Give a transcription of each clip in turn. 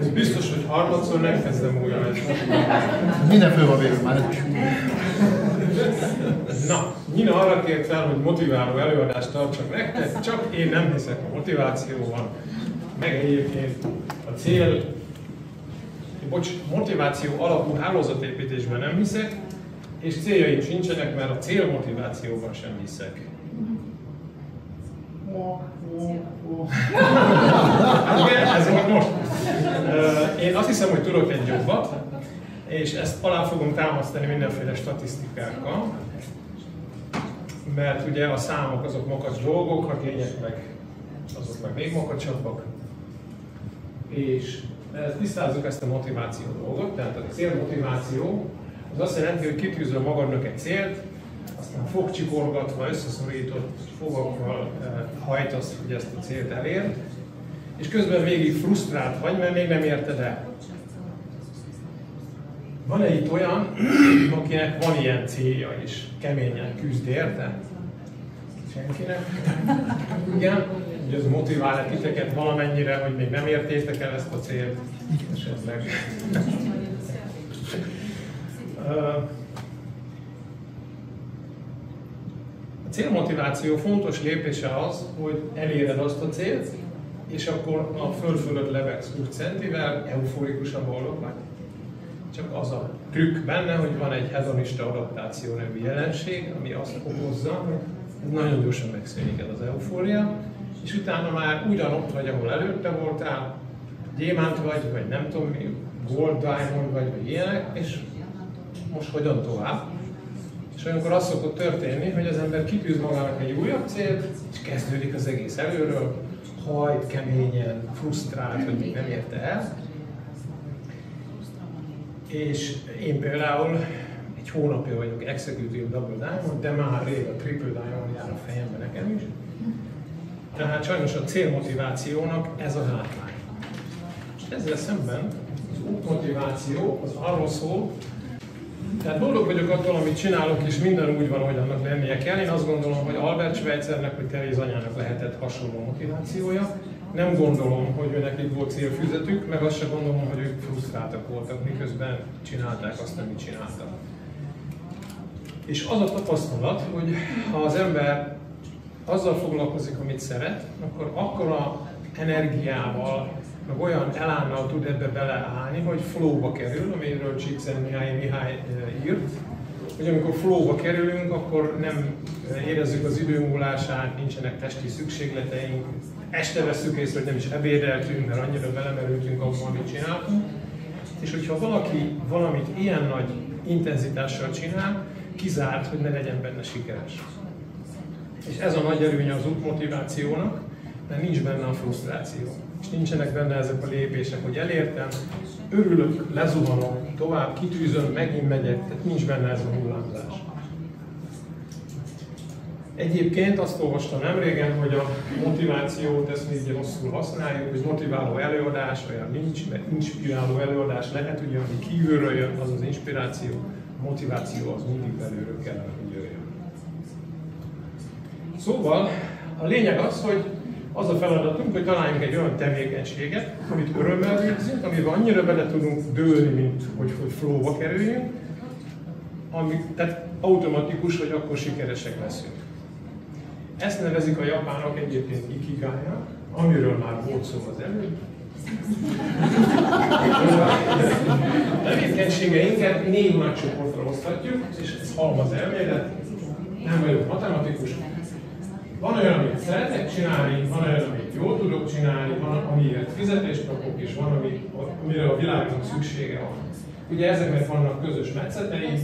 Ez biztos, hogy harmadszor nem kezdem újra ezt. Minden föl van végül már. Na, Nina arra kért fel, hogy motiváló előadást tartsak nektek, csak én nem hiszek a motivációban. Meg egyébként a cél, bocs, motiváció alapú hálózatépítésben nem hiszek, és céljaim sincsenek, mert a célmotivációban sem hiszek. Hát igen, ez volt most. Én azt hiszem, hogy tudok egy jobbat, és ezt alá fogom támasztani mindenféle statisztikákkal, mert ugye a számok azok makacs dolgok, a kények meg azok meg még makacsabbak. És tisztázzuk ezt a motiváció dolgot, tehát a célmotiváció az azt jelenti, hogy kitűzöl magadnak egy célt, aztán fogcsikorgatva, összeszorított fogakkal eh, hajtasz, hogy ezt a célt elérd, és közben végig frusztrált vagy, mert még nem érted el. Van-e itt olyan, akinek van ilyen célja is, keményen küzd érte? Senkinek? Igen? Hogy ez motivál-e titeket valamennyire, hogy még nem értétek el ezt a célt? Esetleg. A célmotiváció fontos lépése az, hogy eléred azt a célt, és akkor a föl fölött levegsz 20 centivel, euforikusan boldog vagy. Csak az a trükk benne, hogy van egy hedonista adaptáció nevű jelenség, ami azt okozza, hogy nagyon gyorsan megszűnik ez az eufória, és utána már ugyanott vagy, ahol előtte voltál, gyémánt vagy, vagy nem tudom mi, gold diamond vagy, vagy ilyenek, és most hogyan tovább. És olyankor az szokott történni, hogy az ember kitűz magának egy újabb célt, és kezdődik az egész előről, hajt keményen, frusztrált, hogy nem érte el. És én például egy hónapja vagyok Executive Double Diamond, de már rég a Triple Diamond jár a fejembe nekem is. Tehát sajnos a célmotivációnak ez a hátrány. Ezzel szemben az útmotiváció az arról szól, tehát boldog vagyok attól, amit csinálok, és minden úgy van, hogy annak lennie kell. Én azt gondolom, hogy Albert Schweitzernek, vagy Teréz anyának lehetett hasonló motivációja. Nem gondolom, hogy ő nekik volt célfüzetük, meg azt sem gondolom, hogy ők frusztráltak voltak, miközben csinálták azt, amit csináltak. És az a tapasztalat, hogy ha az ember azzal foglalkozik, amit szeret, akkor akkora energiával, meg olyan elánnal tud ebbe beleállni, hogy flowba kerül, amiről Csíkszen Mihály Mihály eh, írt, hogy amikor flowba kerülünk, akkor nem érezzük az idő múlását, nincsenek testi szükségleteink, este veszük észre, hogy nem is ebédeltünk, mert annyira belemerültünk abban, amit csináltunk. És hogyha valaki valamit ilyen nagy intenzitással csinál, kizárt, hogy ne legyen benne sikeres. És ez a nagy előnye az motivációnak, mert nincs benne a frusztráció. És nincsenek benne ezek a lépések, hogy elértem, örülök, lezuhanok, tovább kitűzöm, megint megyek, tehát nincs benne ez a hullámzás. Egyébként azt olvastam nem régen, hogy a motivációt, ezt még rosszul használjuk, hogy motiváló előadás, olyan nincs, mert inspiráló előadás lehet, ugye, ami kívülről jön, az az inspiráció, a motiváció az mindig belülről kell, hogy jöjjön. Szóval a lényeg az, hogy az a feladatunk, hogy találjunk egy olyan tevékenységet, amit örömmel végzünk, amiben annyira bele tudunk dőlni, mint hogy, hogy flowba kerüljünk, ami, tehát automatikus, hogy akkor sikeresek leszünk. Ezt nevezik a japánok egyébként ikigája, amiről már volt szó az előbb. Tevékenységeinket négy nagy csoportra oszthatjuk, és ez halmaz elmélet. Nem vagyok matematikus, van olyan, amit szeretek csinálni, van olyan, amit jól tudok csinálni, van, amiért fizetést kapok, és van, ami, amire a világnak szüksége van. Ugye ezeknek vannak közös metszetei,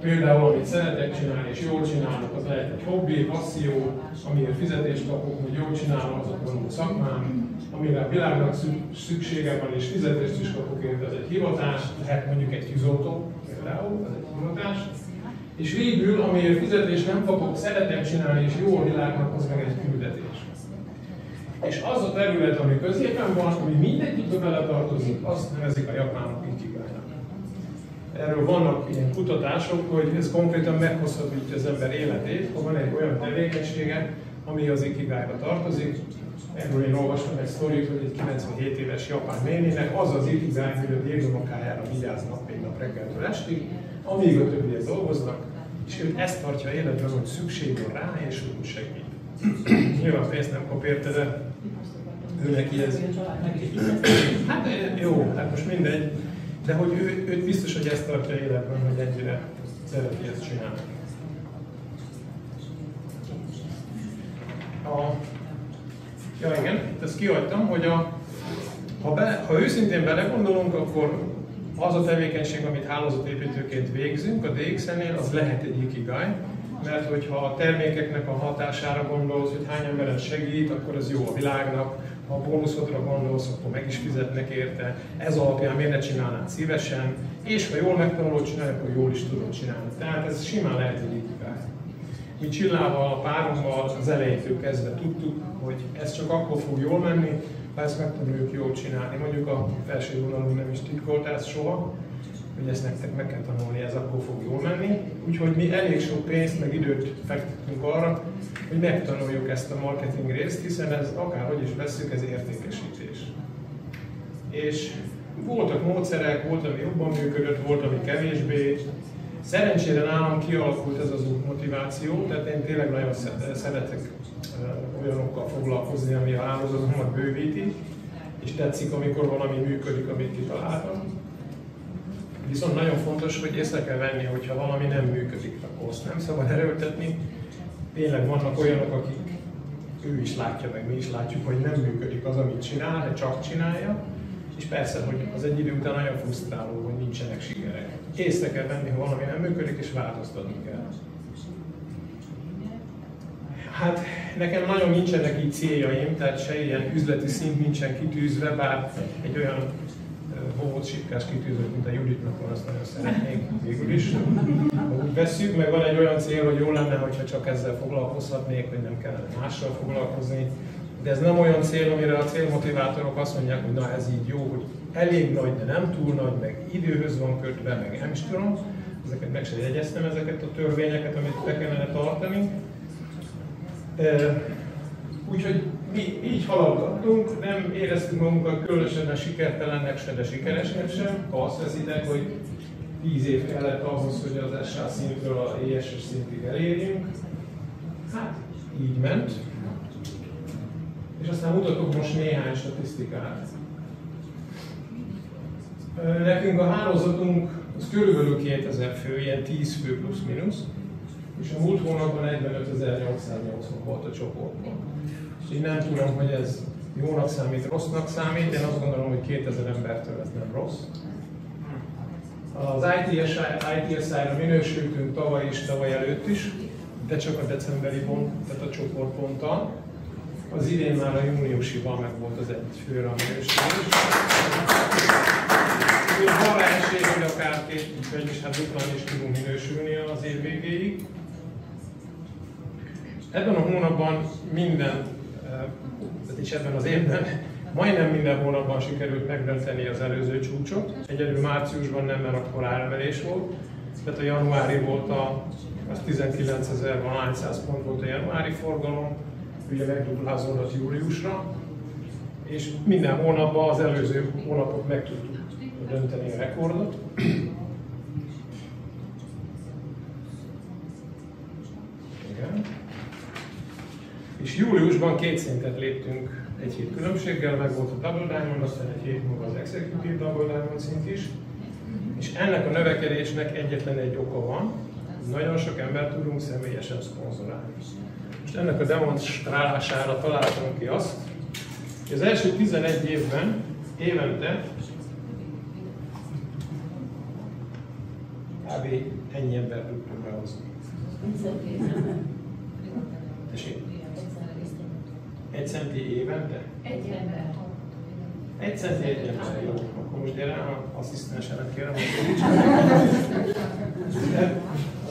például amit szeretek csinálni és jól csinálok, az lehet egy hobbi, passzió, amiért fizetést kapok, hogy jól csinálom, az a szakmám, amire a világnak szüksége van és fizetést is kapok érte, ez egy hivatás, lehet mondjuk egy tűzoltó, például, ez egy hivatás, és végül, amiért fizetés nem kapok, szeretem csinálni, és jó a világnak, az meg egy küldetés. És az a terület, ami középen van, ami mindegyikbe beletartozik, azt nevezik a japánok ikigának. Erről vannak ilyen kutatások, hogy ez konkrétan meghozhatja az ember életét, ha van egy olyan tevékenysége, ami az ikigájba tartozik, Erről én olvastam egy sztorit, hogy egy 97 éves japán néninek az az ikigai, hogy a gyermekájára vigyáz nap, mint nap reggeltől estig, amíg a többiek dolgoznak, és ő ezt tartja életben, hogy szükség van rá, és úgy segít. Nyilván pénzt nem kap érte, de ő neki ez... Hát jó, hát most mindegy, de hogy ő, őt biztos, hogy ezt tartja életben, hogy ennyire szereti ezt csinálni. A, ja igen, ezt kihagytam, hogy a, ha, be, ha őszintén belegondolunk, akkor az a tevékenység, amit hálózatépítőként végzünk a DX-nél, az lehet egy ikigai, mert hogyha a termékeknek a hatására gondolsz, hogy hány emberen segít, akkor ez jó a világnak, ha a bónuszodra gondolsz, akkor meg is fizetnek érte, ez alapján miért ne csinálnád szívesen, és ha jól megtanulod csinálni, akkor jól is tudod csinálni. Tehát ez simán lehet egy ikigai. Mi Csillával, a párommal az elejétől kezdve tudtuk, hogy ez csak akkor fog jól menni, ha ezt megtanuljuk jól csinálni. Mondjuk a felső vonalon nem is titkolt ez soha, hogy ezt nektek meg kell tanulni, ez akkor fog jól menni. Úgyhogy mi elég sok pénzt, meg időt fektetünk arra, hogy megtanuljuk ezt a marketing részt, hiszen ez akárhogy is veszük, ez értékesítés. És voltak módszerek, volt, ami jobban működött, volt, ami kevésbé. Szerencsére nálam kialakult ez az út motiváció, tehát én tényleg nagyon szeretek olyanokkal foglalkozni, ami a hálózatomat bővíti, és tetszik, amikor valami működik, amit kitaláltam. Viszont nagyon fontos, hogy észre kell venni, hogyha valami nem működik, akkor azt nem szabad erőltetni. Tényleg vannak olyanok, akik ő is látja, meg mi is látjuk, hogy nem működik az, amit csinál, de csak csinálja. És persze, hogy az egy idő után nagyon frusztráló, hogy nincsenek sikerek. Észre kell venni, ha valami nem működik, és változtatni kell. Hát nekem nagyon nincsenek így céljaim, tehát se ilyen üzleti szint nincsen kitűzve, bár egy olyan bohóc sipkás kitűzött, mint a Juditnak van, azt nagyon szeretnék végül is. Úgy veszük, meg van egy olyan cél, hogy jó lenne, hogyha csak ezzel foglalkozhatnék, hogy nem kellene mással foglalkozni. De ez nem olyan cél, amire a célmotivátorok azt mondják, hogy na ez így jó, hogy elég nagy, de nem túl nagy, meg időhöz van kötve, meg nem is tudom. Ezeket meg sem jegyeztem, ezeket a törvényeket, amit be kellene tartani. Úgyhogy mi így haladgattunk, nem éreztük magunkat különösen sikertelennek se, de sikeresnek sem. Ha azt veszitek, hogy 10 év kellett ahhoz, hogy az SA szintről a ESS szintig elérjünk, hát így ment. És aztán mutatok most néhány statisztikát. Nekünk a hálózatunk az körülbelül 2000 fő, ilyen 10 fő plusz-minusz és a múlt hónapban 45.880 volt a csoportban. Én nem tudom, hogy ez jónak számít, rossznak számít, én azt gondolom, hogy 2000 embertől ez nem rossz. Az ITSI-ra minősültünk tavaly is, tavaly előtt is, de csak a decemberi pont, tehát a csoportponttal. Az idén már a júniusival meg volt az egy főre a. Van lehetőség, hogy akár két, vagyis hát duplán is tudunk minősülni az év végéig. Ebben a hónapban minden, tehát is ebben az évben, majdnem minden hónapban sikerült megdönteni az előző csúcsot. Egyedül márciusban nem, mert akkor áremelés volt. Tehát a januári volt a, az 19.100 pont volt a januári forgalom, ugye megduplázódott júliusra, és minden hónapban az előző hónapot meg tudtuk dönteni a rekordot. Igen. És júliusban két szintet léptünk egy hét különbséggel, meg volt a Double Diamond, aztán egy hét múlva az Executive Double Diamond szint is. És ennek a növekedésnek egyetlen egy oka van, nagyon sok ember tudunk személyesen szponzorálni. Most ennek a demonstrálására találtunk ki azt, hogy az első 11 évben évente kb. ennyi ember tudtunk behozni. Tessék? Egy centi évente? Egy ember. Egy centi egy ember, jó. Akkor most gyere, asszisztensemet kérem, hogy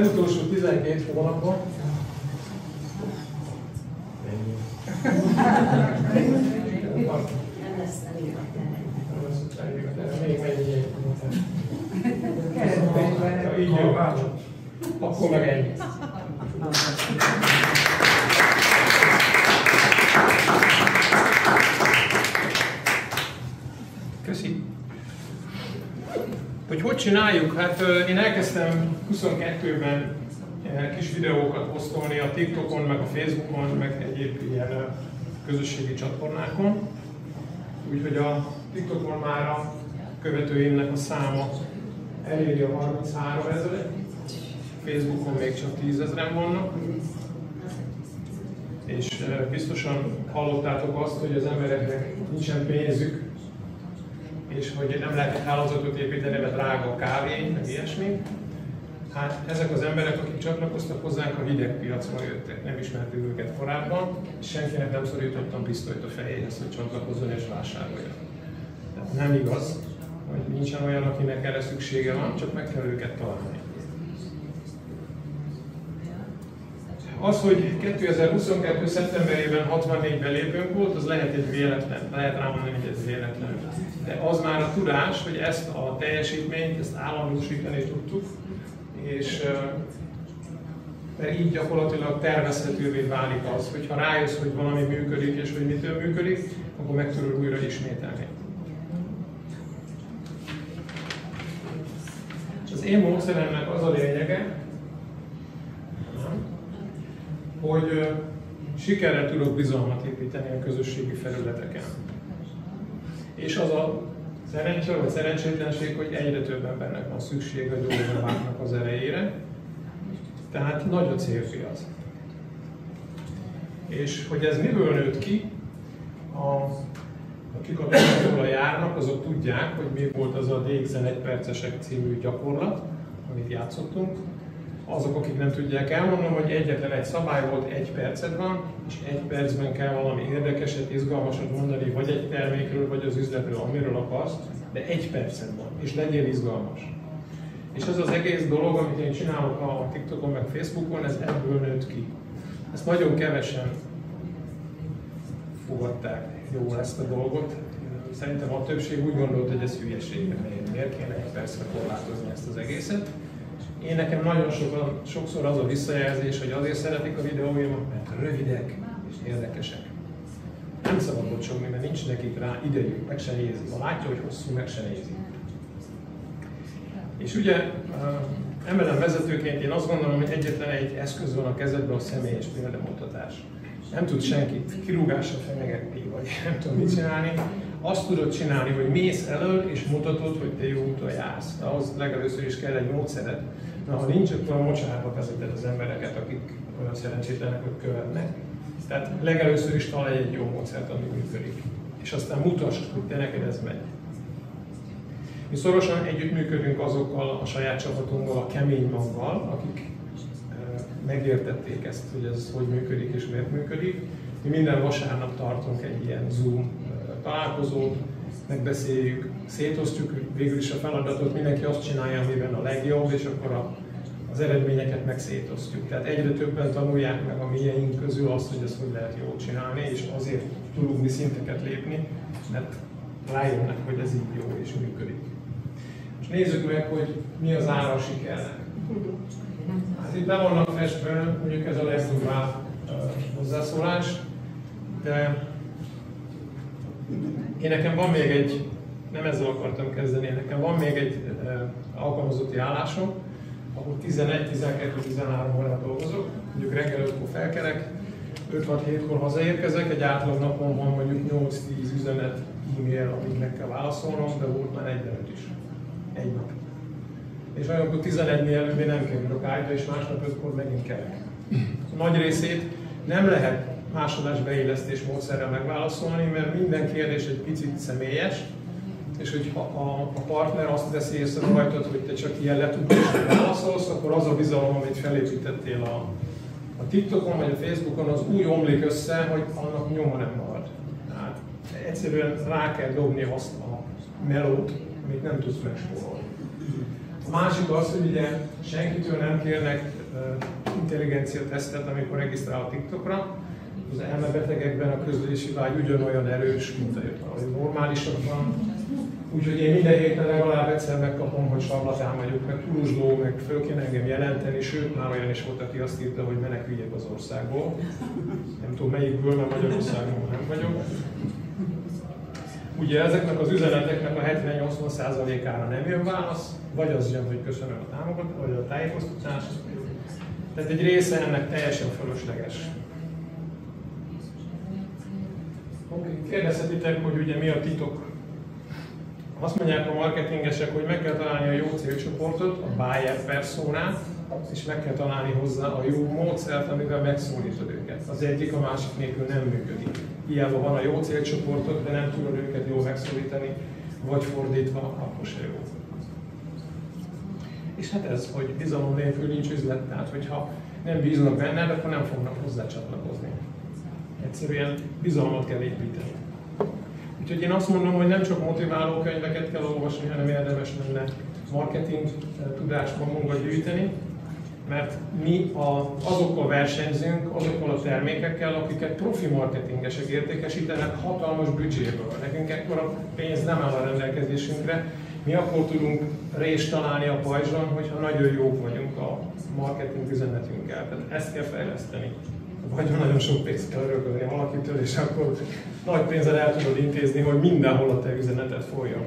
legutolsó 12 hónapban. Nem lesz elég a Még mennyi Így jó, akkor meg ennyi. Csináljuk? Hát én elkezdtem 22-ben kis videókat posztolni a TikTokon, meg a Facebookon, meg egyéb ilyen közösségi csatornákon. Úgyhogy a TikTokon már a követőimnek a száma eléri a 33 ezeret, Facebookon még csak 10 ezeren vannak. És biztosan hallottátok azt, hogy az embereknek nincsen pénzük, és hogy nem lehet hálózatot építeni, mert drága a kávé, meg ilyesmi. Hát ezek az emberek, akik csatlakoztak hozzánk, a videgpiacra jöttek, nem ismertük őket korábban, és senkinek nem szorítottam pisztolyt a fejéhez, hogy csatlakozzon és vásároljon. Tehát nem igaz, hogy nincsen olyan, akinek erre szüksége van, csak meg kell őket találni. Az, hogy 2022. szeptemberében 64-ben lépünk volt, az lehet egy véletlen, lehet rámondani, hogy ez véletlen. De az már a tudás, hogy ezt a teljesítményt, ezt állandósítani tudtuk, és mert így gyakorlatilag tervezhetővé válik az, hogyha rájössz, hogy valami működik, és hogy mitől működik, akkor meg tudod újra ismételni. Az én módszeremnek az a lényege, hogy sikerrel tudok bizalmat építeni a közösségi felületeken. És az a szerencse vagy szerencsétlenség, hogy egyre több embernek van szükség a gyógyulváknak az erejére, tehát nagy a célpiac. És hogy ez miből nőtt ki, a, akik a dolgokról járnak, azok tudják, hogy mi volt az a DXN 1 percesek című gyakorlat, amit játszottunk, azok, akik nem tudják, elmondom, hogy egyetlen egy szabály volt, egy perced van, és egy percben kell valami érdekeset, izgalmasat mondani, vagy egy termékről, vagy az üzletről, amiről akarsz, de egy perced van, és legyél izgalmas. És ez az egész dolog, amit én csinálok a TikTokon, meg Facebookon, ez ebből nőtt ki. Ezt nagyon kevesen fogadták jól ezt a dolgot. Szerintem a többség úgy gondolt, hogy ez hülyeség, miért kéne egy percre korlátozni ezt az egészet. Én nekem nagyon sokan, sokszor az a visszajelzés, hogy azért szeretik a videóimat, mert rövidek és érdekesek. Nem szabad bocsogni, mert nincs nekik rá idejük, meg se nézi. Ha látja, hogy hosszú, meg se nézi. És ugye MLM vezetőként én azt gondolom, hogy egyetlen egy eszköz van a kezedben, a személyes példamutatás. Nem tud senkit kirúgásra fenyegetni, vagy nem tudom mit csinálni. Azt tudod csinálni, hogy mész elől, és mutatod, hogy te jó úton jársz. De ahhoz legelőször is kell egy módszered, Na, ha nincs, akkor a mocsárba vezeted az embereket, akik olyan szerencsétlenek, hogy követnek. Tehát legelőször is találj egy jó módszert, ami működik. És aztán mutasd, hogy te neked ez megy. Mi szorosan együttműködünk azokkal a saját csapatunkkal, a kemény maggal, akik megértették ezt, hogy ez hogy működik és miért működik. Mi minden vasárnap tartunk egy ilyen Zoom találkozót, megbeszéljük, szétosztjuk végül is a feladatot, mindenki azt csinálja, amiben a legjobb, és akkor a, az eredményeket meg szétosztjuk. Tehát egyre többen tanulják meg a mieink közül azt, hogy ezt hogy lehet jól csinálni, és azért tudunk mi szinteket lépni, mert rájönnek, hogy ez így jó és működik. És nézzük meg, hogy mi az ára sikernek. Hát itt be vannak festve, mondjuk ez a legdurvább hozzászólás, de én nekem van még egy, nem ezzel akartam kezdeni, nekem van még egy alkalmazotti állásom, ahol 11, 12, 13 órát dolgozok, mondjuk reggel 5-kor felkelek, 5-6-7-kor hazaérkezek, egy átlag napon van mondjuk 8-10 üzenet, e-mail, amit meg kell válaszolnom, de volt már 45 is. Egy nap. És olyankor 11-nél előbb én nem kerülök ágyra, és másnap 5-kor megint kelek. Nagy részét nem lehet másodás beillesztés módszerrel megválaszolni, mert minden kérdés egy picit személyes, és hogy ha a, a partner azt veszi észre rajtad, hogy te csak ilyen letudásra válaszolsz, akkor az a bizalom, amit felépítettél a, a TikTokon vagy a Facebookon, az úgy omlik össze, hogy annak nyoma nem marad. Tehát egyszerűen rá kell dobni azt a melót, amit nem tudsz megspórolni. A másik az, hogy ugye senkitől nem kérnek intelligencia tesztet, amikor regisztrál a TikTokra, az elmebetegekben a közlési vágy ugyanolyan erős, mint a normálisakban. Úgyhogy én minden héten legalább egyszer megkapom, hogy sarlatán vagyok, meg túlzsdó, meg föl kéne engem jelenteni, sőt már olyan is volt, aki azt írta, hogy meneküljek az országból. Nem tudom melyikből, mert Magyarországon nem vagyok. Ugye ezeknek az üzeneteknek a 70-80%-ára nem jön válasz, vagy az jön, hogy köszönöm a támogatást, vagy a tájékoztatást. Tehát egy része ennek teljesen fölösleges. Kérdezhetitek, hogy ugye mi a titok. Azt mondják a marketingesek, hogy meg kell találni a jó célcsoportot, a buyer personát, és meg kell találni hozzá a jó módszert, amivel megszólítod őket. Az egyik a másik nélkül nem működik. Hiába van a jó célcsoportot, de nem tudod őket jól megszólítani, vagy fordítva, akkor se jó. És hát ez, hogy bizalom nélkül nincs üzlet, tehát hogyha nem bíznak benned, akkor nem fognak hozzá csatlakozni. Egyszerűen bizalmat kell építeni. Úgyhogy én azt mondom, hogy nem csak motiváló könyveket kell olvasni, hanem érdemes lenne marketing eh, tudást magunkba gyűjteni, mert mi a, azokkal versenyzünk, azokkal a termékekkel, akiket profi marketingesek értékesítenek hatalmas büdzséből. Nekünk ekkora pénz nem áll a rendelkezésünkre, mi akkor tudunk részt találni a pajzson, hogyha nagyon jók vagyunk a marketing üzenetünkkel. Tehát ezt kell fejleszteni. Vagy nagyon sok pénzt kell örökölni valakitől, és akkor nagy pénzzel el tudod intézni, hogy mindenhol a te üzenetet folyjon.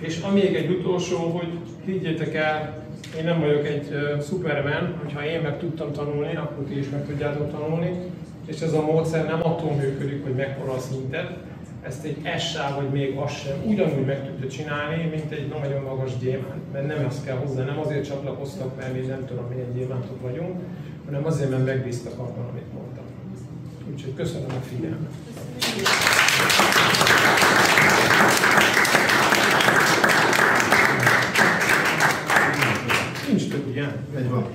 És még egy utolsó, hogy higgyétek el, én nem vagyok egy uh, superman, hogyha én meg tudtam tanulni, akkor ti is meg tudjátok tanulni, és ez a módszer nem attól működik, hogy mekkora a szintet, ezt egy SA vagy még az sem ugyanúgy meg tudja csinálni, mint egy nagyon magas gyémánt, mert nem azt kell hozzá, nem azért csatlakoztak, mert mi nem tudom milyen gyémántok vagyunk, hanem azért, mert megbíztak abban, amit mondtam. Úgyhogy köszönöm a figyelmet. Nincs több, ugye? Egy van.